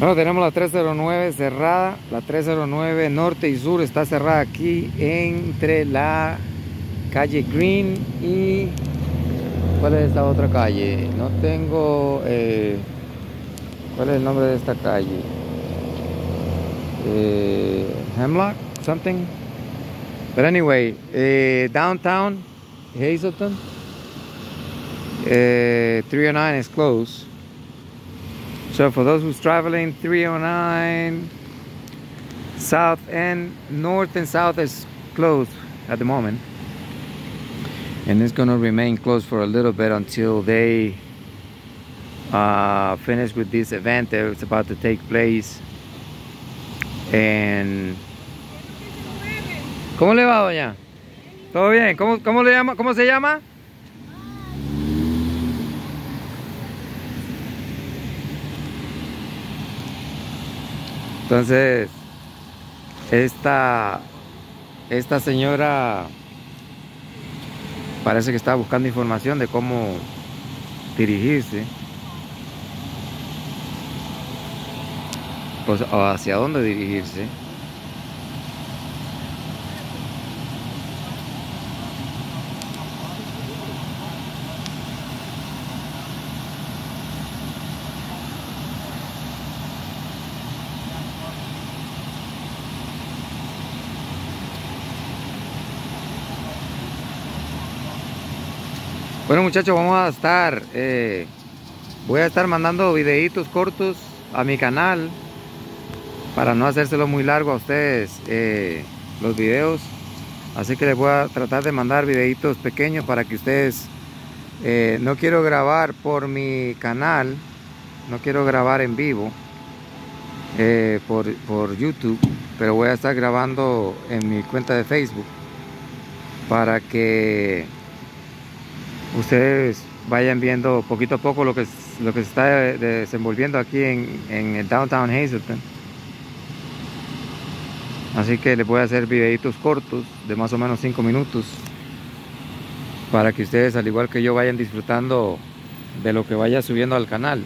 Bueno, tenemos la 309 cerrada. La 309 norte y sur está cerrada aquí entre la calle Green y... ¿Cuál es esta otra calle? No tengo... Eh, ¿Cuál es el nombre de esta calle? Eh, Hemlock, something. But anyway, eh, downtown Hazleton, 309 is closed. So for those who's traveling, 309 south and north and south is closed at the moment. And it's gonna remain closed for a little bit until they uh, finish with this event that's about to take place. And ¿Cómo le va, doña? ¿Todo bien? ¿Cómo, cómo le llama? ¿Cómo se llama? Entonces, esta, esta señora parece que está buscando información de cómo dirigirse. Pues, o hacia dónde dirigirse. Bueno muchachos, vamos a estar, eh, voy a estar mandando videitos cortos a mi canal para no hacérselo muy largo a ustedes eh, los videos. Así que les voy a tratar de mandar videitos pequeños para que ustedes, eh, no quiero grabar por mi canal, no quiero grabar en vivo por, por YouTube, pero voy a estar grabando en mi cuenta de Facebook para que ustedes vayan viendo poquito a poco lo que, lo que se está desenvolviendo aquí en, en el Downtown Hazleton. Así que les voy a hacer videitos cortos de más o menos 5 minutos para que ustedes al igual que yo vayan disfrutando de lo que vaya subiendo al canal.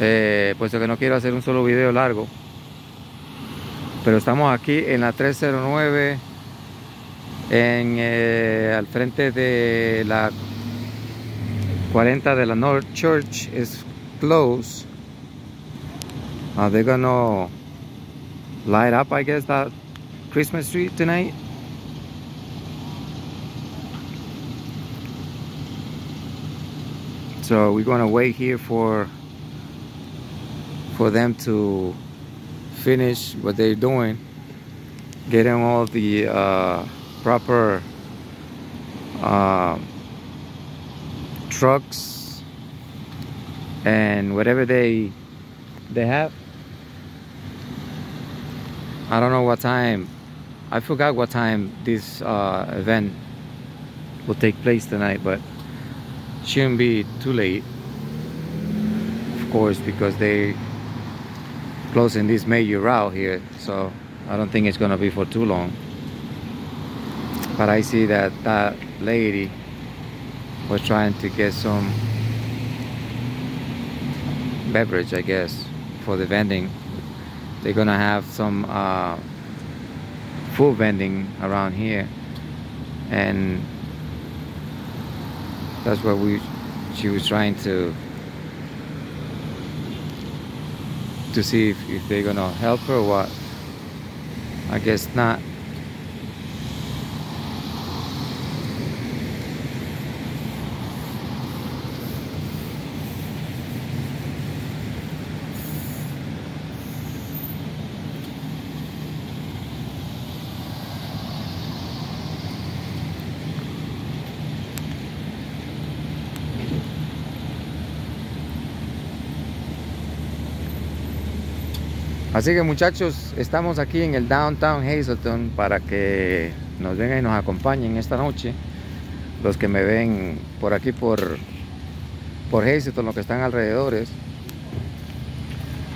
Eh, puesto que no quiero hacer un solo video largo. Pero estamos aquí en la 309 en, eh, al frente de la 40 de la North Church is closed. Uh, they're gonna light up, I guess, that Christmas tree tonight. So we're gonna wait here for for them to finish what they're doing, getting all the uh, proper uh, trucks and whatever they they have. I don't know what time I forgot what time this uh, event will take place tonight but shouldn't be too late of course because they closing this major route here so I don't think it's gonna be for too long but I see that that lady was trying to get some beverage I guess for the vending. They're gonna have some uh, food vending around here. And that's what we she was trying to to see if, if they're gonna help her or what. I guess not Así que muchachos, estamos aquí en el Downtown Hazleton para que nos vengan y nos acompañen esta noche. Los que me ven por aquí por, por Hazleton, los que están alrededores.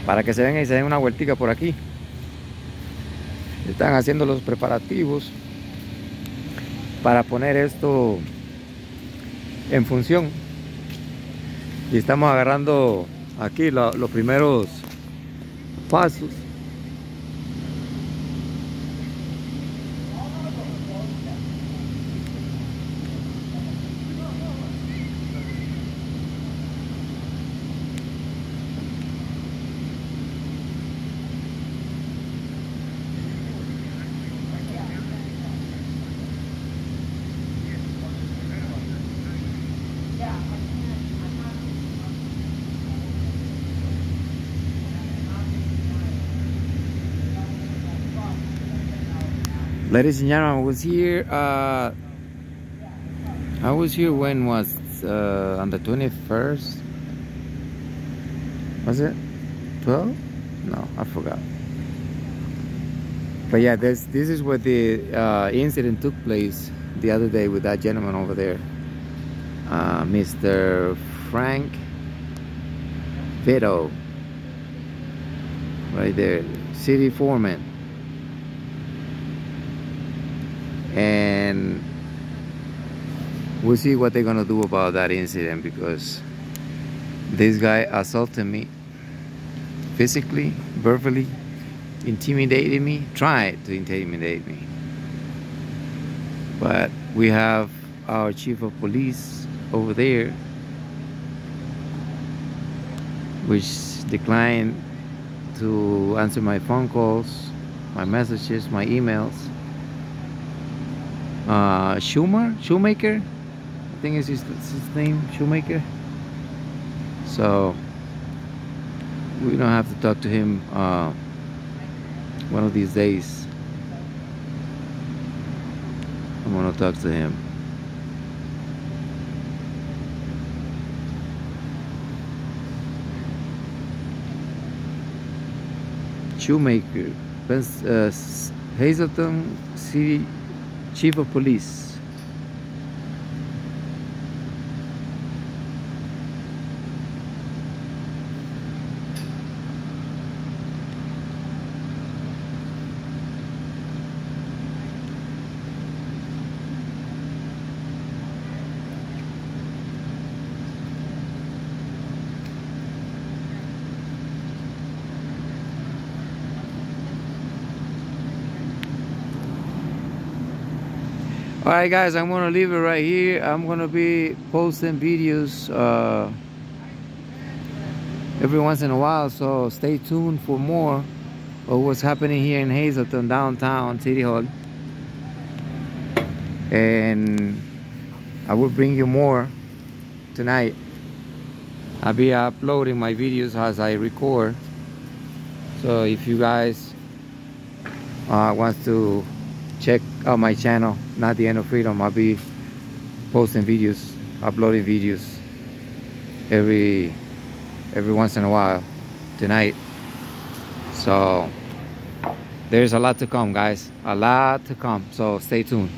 Para que se vengan y se den una vueltica por aquí. Están haciendo los preparativos para poner esto en función. Y estamos agarrando aquí los primeros passos Ladies and gentlemen, I was here. Uh, I was here when was uh, on the 21st. Was it 12? No, I forgot. But yeah, this this is where the uh, incident took place the other day with that gentleman over there, uh, Mr. Frank Vito, right there, city foreman. And we'll see what they're gonna do about that incident because this guy assaulted me physically, verbally, intimidated me, tried to intimidate me. But we have our chief of police over there which declined to answer my phone calls, my messages, my emails uh, Schumer, Shoemaker, I think is his, his name, Shoemaker. So we don't have to talk to him uh, one of these days. I'm gonna talk to him. Shoemaker, uh, Hazleton City chief of police all right guys i'm gonna leave it right here. I'm gonna be posting videos uh, every once in a while so stay tuned for more of what's happening here in Hazleton downtown City Hall. And I will bring you more tonight. I'll be uploading my videos as I record. So if you guys uh, want to check out my channel not the end of freedom. I'll be posting videos uploading videos every every once in a while tonight. So there's a lot to come guys. A lot to come. So stay tuned